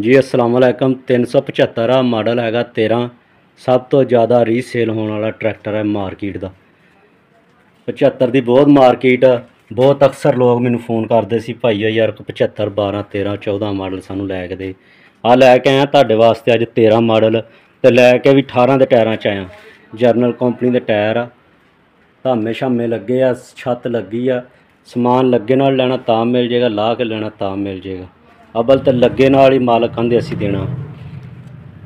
ਜੀ, ਅਸਲਾਮ ਵਾਲੇਕਮ 375 ਆ, ਮਾਡਲ ਹੈਗਾ 13 ਸਭ ਤੋਂ ਜ਼ਿਆਦਾ ਰੀਸੇਲ ਹੋਣ ਵਾਲਾ ਟਰੈਕਟਰ ਹੈ ਮਾਰਕੀਟ ਦਾ। 75 ਦੀ ਬਹੁਤ ਮਾਰਕੀਟ ਆ। ਬਹੁਤ ਅਕਸਰ ਲੋਕ ਮੈਨੂੰ ਫੋਨ ਕਰਦੇ ਸੀ, ਭਾਈ ਯਾਰ 75 12 13 14 ਮਾਡਲ ਸਾਨੂੰ ਲੈ ਕੇ ਦੇ। ਆ ਲੈ ਕੇ ਆਇਆ ਤੁਹਾਡੇ ਵਾਸਤੇ ਅੱਜ 13 ਮਾਡਲ ਤੇ ਲੈ ਕੇ ਵੀ 18 ਦੇ ਟਾਇਰਾਂ ਚ ਆਇਆ। ਜਰਨਲ ਕੰਪਨੀ ਦੇ ਟਾਇਰ ਆ। ਧਾਮੇ ਸ਼ਾਮੇ ਲੱਗੇ ਆ, ਛੱਤ ਲੱਗੀ ਆ। ਸਮਾਨ ਲੱਗੇ ਨਾਲ ਲੈਣਾ ਤਾਂ ਮਿਲ ਜੇਗਾ, ਲਾ ਕੇ ਲੈਣਾ ਤਾਂ ਮਿਲ ਜੇਗਾ। ਅਬਲ ਤਾਂ ਲੱਗੇ ਨਾਲ ਹੀ ਮਾਲਕ ਕਹਿੰਦੇ ਅਸੀਂ ਦੇਣਾ।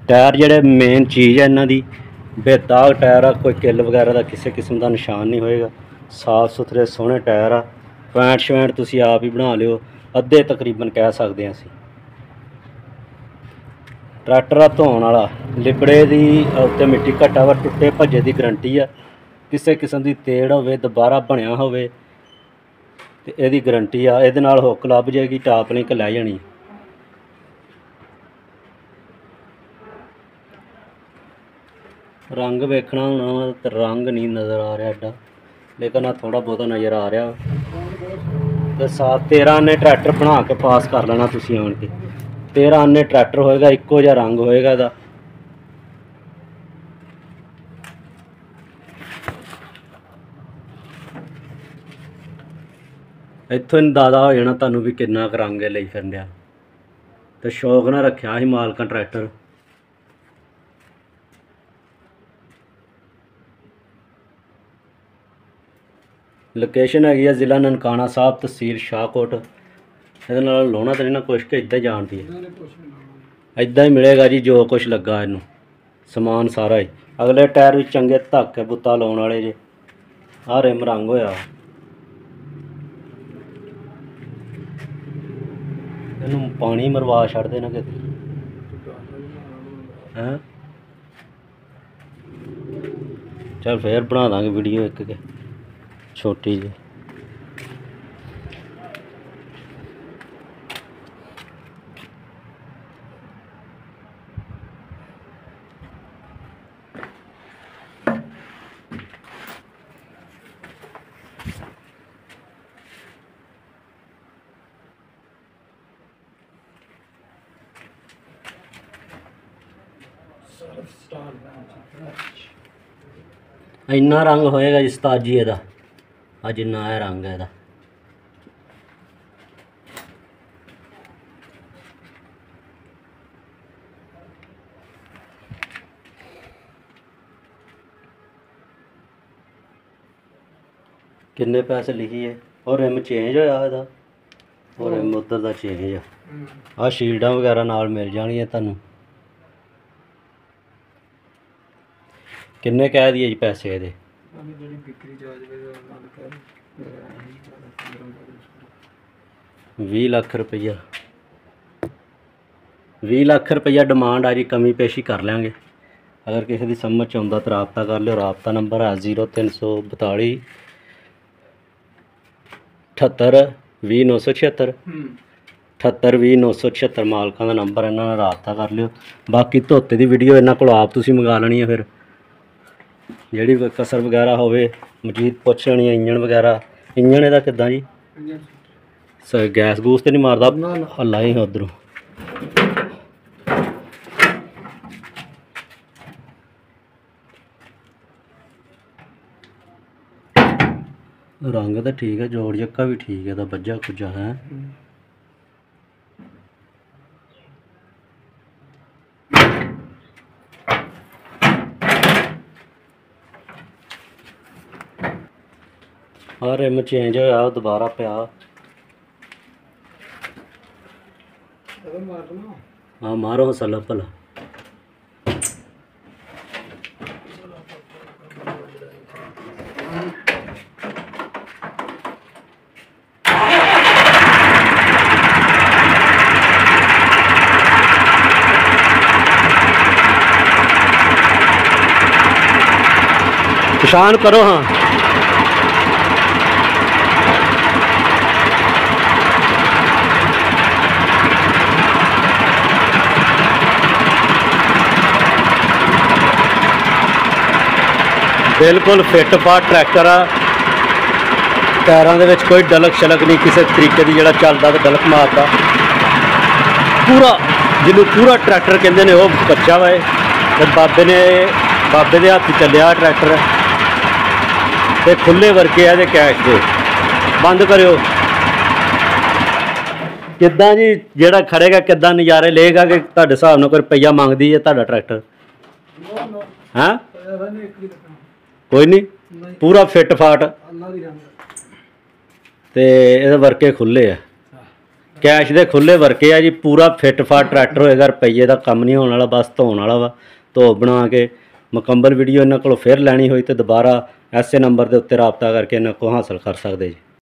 ਟਾਇਰ ਜਿਹੜੇ ਮੇਨ ਚੀਜ਼ ਹੈ ਇਹਨਾਂ ਦੀ ਬੇਦਾਗ ਟਾਇਰ ਆ, ਕੋਈ ਕਿੱਲ ਵਗੈਰਾ ਦਾ ਕਿਸੇ ਕਿਸਮ ਦਾ ਨਿਸ਼ਾਨ ਨਹੀਂ ਹੋਏਗਾ। ਸਾਫ਼ ਸੁਥਰੇ ਸੋਹਣੇ ਟਾਇਰ ਆ ਪੈਂਟ ਸ਼ਵੈਂਟ ਤੁਸੀਂ ਆਪ ਹੀ ਬਣਾ ਲਿਓ, ਅੱਧੇ ਤਕਰੀਬਨ ਕਹਿ ਸਕਦੇ ਹਾਂ ਅਸੀਂ। ਟਰੈਕਟਰ ਆ ਧੋਣ ਵਾਲਾ, ਲਿਬੜੇ ਦੀ ਉੱਤੇ ਮਿੱਟੀ ਘਟਾ ਵਾ, ਟੁੱਟੇ ਭੱਜੇ ਦੀ ਗਰੰਟੀ ਆ। ਕਿਸੇ ਕਿਸਮ ਦੀ ਤੇੜ ਹੋਵੇ, ਦੁਬਾਰਾ ਬਣਿਆ ਹੋਵੇ, ਤੇ ਇਹਦੀ ਗਰੰਟੀ ਆ, ਇਹਦੇ ਨਾਲ ਹੁੱਕ ਲੱਭ ਜਾਏਗੀ ਟਾਪ ਲਿੰਕ ਲੈ ਜਾਣੀ। ਰੰਗ ਵੇਖਣਾ ਹੋਣਾ ਤੇ ਰੰਗ ਨਹੀਂ ਨਜ਼ਰ ਆ ਰਿਹਾ ਐਡਾ। ਲੇਕਿਨ ਆ ਥੋੜਾ ਬਹੁਤਾ ਨਜ਼ਰ ਆ ਰਿਹਾ। ਤੇ ਸਾਤ 13 ਨੇ ਟਰੈਕਟਰ ਬਣਾ ਕੇ ਪਾਸ ਕਰ ਲੈਣਾ ਤੁਸੀਂ ਆਣ ਕੇ। 13 ਨੇ ਟਰੈਕਟਰ ਹੋਏਗਾ, ਇੱਕੋ ਜਿਹਾ ਰੰਗ ਹੋਏਗਾ ਇਹਦਾ। ਇੱਥੋਂ ਅੰਦਾਜ਼ਾ ਹੋ ਜਾਣਾ ਤੁਹਾਨੂੰ ਵੀ ਕਿੰਨਾ ਕੁ ਰੰਗ ਹੈ ਲਈ ਫਿਰਨਿਆ ਤੇ ਸ਼ੌਕ ਨਾਲ ਰੱਖਿਆ ਸੀ ਮਾਲਕਾਂ ਟਰੈਕਟਰ। ਲੋਕੇਸ਼ਨ ਹੈਗੀ ਆ ਜ਼ਿਲ੍ਹਾ ਨਨਕਾਣਾ ਸਾਹਿਬ ਤਹਿਸੀਲ ਸ਼ਾਹਕੋਟ। ਇਹਦੇ ਨਾਲ ਲੋਣਾ ਤੇ ਨਾ ਕੁਛ ਕਿ ਇਦਾਂ ਜਾਣਦੀ ਹੈ ਇਦਾਂ ਹੀ ਮਿਲੇਗਾ ਜੀ ਜੋ ਕੁਛ ਲੱਗਾ ਇਹਨੂੰ। ਸਮਾਨ ਸਾਰਾ ਹੀ। ਅਗਲੇ ਟਾਇਰ ਵੀ ਚੰਗੇ ਧੱਕੇ ਬੁੱਤਾ ਲਾਉਣ ਵਾਲੇ ਜੇ। ਆਹ ਰਿਮ ਰੰਗ ਹੋਇਆ। ਇਹਨੂੰ ਪਾਣੀ ਮਰਵਾ ਛੱਡ ਦੇਣਾ ਕਿਤੇ। ਹੈਂ? ਚਲ ਫੇਰ ਬਣਾ ਦਾਂਗੇ ਵੀਡੀਓ ਇੱਕ ਕੇ। ਛੋਟੀ ਜਿਹੀ ਇੰਨਾ ਰੰਗ ਹੋਏਗਾ ਜੀ ਉਸਤਾਦ ਜੀ ਇਹਦਾ ਆ ਜਿੰਨਾ ਇਹ ਰੰਗ ਹੈ ਇਹਦਾ ਕਿੰਨੇ ਪੈਸੇ ਲਿਖੀਏ ਔਰ ਰਿਮ ਚੇਂਜ ਹੋਇਆ ਇਹਦਾ ਔਰ ਰਿਮ ਉੱਧਰ ਦਾ ਚੇਂਜ ਆ ਆ ਸ਼ੀਲਡਾਂ ਵਗੈਰਾ ਨਾਲ ਮਿਲ ਜਾਣਗੀਆਂ ਤੁਹਾਨੂੰ ਕਿੰਨੇ ਕਹਿ ਦਈਏ ਜੀ ਪੈਸੇ ਇਹਦੇ ਜਿਹੜੀ ਵਿਕਰੀ ਕਰ। 20 ਲੱਖ ਰੁਪਈਆ। 20 ਲੱਖ ਰੁਪਈਆ ਡਿਮਾਂਡ ਆ ਜੀ ਕਮੀ ਪੇਸ਼ੀ ਕਰ ਲਾਂਗੇ ਅਗਰ ਕਿਸੇ ਦੀ ਸਮਝ 'ਚ ਆਉਂਦਾ ਤਾਂ ਰਾਬਤਾ ਕਰ ਲਿਓ। ਰਾਬਤਾ ਨੰਬਰ ਹੈ 0342 78 20976 ਹੂੰ। 78 20976 ਮਾਲਕਾਂ ਦਾ ਨੰਬਰ ਇਹਨਾਂ ਨਾਲ ਰਾਬਤਾ ਕਰ ਲਿਓ। ਬਾਕੀ ਧੋਤੇ ਦੀ ਵੀਡੀਓ ਇਹਨਾਂ ਕੋਲ ਆਪ ਤੁਸੀਂ ਮੰਗਾ ਲੈਣੀ ਹੈ ਫਿਰ। ਜਿਹੜੀ ਕੋਈ ਕਸਰ ਵਗੈਰਾ ਹੋਵੇ ਮਜੀਦ ਪੁੱਛ ਲੈਣੀ ਹੈ ਇੰਜਣ ਵਗੈਰਾ। ਇੰਜਣ ਇਹਦਾ ਕਿੱਦਾਂ ਜੀ? ਸ ਗੈਸ ਗੂਸ ਤੇ ਨਹੀਂ ਮਾਰਦਾ। ਹੱਲਾ ਹੀ ਉਧਰੋਂ। ਰੰਗ ਤਾਂ ਠੀਕ ਹੈ ਜੋੜ ਜੱਕਾ ਵੀ ਠੀਕ ਹੈ ਦਾ ਬੱਜਾ ਕੁਝਾ ਹੈ। ਆ ਰਿਮ ਚੇਂਜ ਹੋਇਆ ਉਹ ਦੁਬਾਰਾ ਪਿਆ ਅਗਰ ਮਾਰਨਾ ਆ ਮਾਰੋ ਹਸਲਾ ਭਲਾ ਬਿਲਕੁਲ ਫਿੱਟ ਪਾ ਟਰੈਕਟਰ ਆ। ਟਾਇਰਾਂ ਦੇ ਵਿੱਚ ਕੋਈ ਡਲਕ ਛਲਕ ਨਹੀਂ, ਕਿਸੇ ਤਰੀਕੇ ਦੀ ਜਿਹੜਾ ਚੱਲਦਾ ਤੇ ਡਲਕ ਮਾਰਦਾ। ਪੂਰਾ, ਜਿਹਨੂੰ ਪੂਰਾ ਟਰੈਕਟਰ ਕਹਿੰਦੇ ਨੇ, ਉਹ ਬੱਚਾ ਵਾ ਇਹ। ਤੇ ਬਾਬੇ ਨੇ, ਬਾਬੇ ਦੇ ਹੱਥ ਚੱਲਿਆ ਟਰੈਕਟਰ ਤੇ ਖੁੱਲੇ ਵਰਕੇ ਆ ਇਹਦੇ ਕੈਸ਼ ਦੇ। ਬੰਦ ਕਰਿਓ। ਕਿੱਦਾਂ ਜੀ, ਜਿਹੜਾ ਖੜੇਗਾ ਕਿੱਦਾਂ ਨਜ਼ਾਰੇ ਲਏਗਾ ਕਿ ਤੁਹਾਡੇ ਹਿਸਾਬ ਨਾਲ ਕੋਈ ਰੁਪਈਆ ਮੰਗਦੀ ਹੈ ਤੁਹਾਡਾ ਟਰੈਕਟਰ ਨੋ ਹਾਂ? ਕੋਈ ਨਹੀਂ ਪੂਰਾ ਫਿੱਟ ਫਾਟ। ਤੇ ਇਹਦੇ ਵਰਕੇ ਖੁੱਲੇ ਆ। ਕੈਸ਼ ਦੇ ਖੁੱਲੇ ਵਰਕੇ ਆ ਜੀ ਪੂਰਾ ਫਿੱਟ ਫਾਟ ਟਰੈਕਟਰ ਹੋਏਗਾ ਰੁਪਈਏ ਦਾ ਕੰਮ ਨਹੀਂ ਹੋਣ ਵਾਲਾ ਬਸ ਧੋਣ ਵਾਲਾ ਵਾ। ਧੋ ਬਣਾ ਕੇ ਮੁਕੰਮਲ ਵੀਡੀਓ ਇਹਨਾਂ ਕੋਲੋਂ ਫਿਰ ਲੈਣੀ ਹੋਈ ਤੇ ਦੁਬਾਰਾ ਐਸੇ ਨੰਬਰ ਦੇ ਉੱਤੇ ਰਾਬਤਾ ਕਰਕੇ ਇਹਨਾਂ ਕੋਲ ਹਾਸਲ ਕਰ ਸਕਦੇ ਜੀ।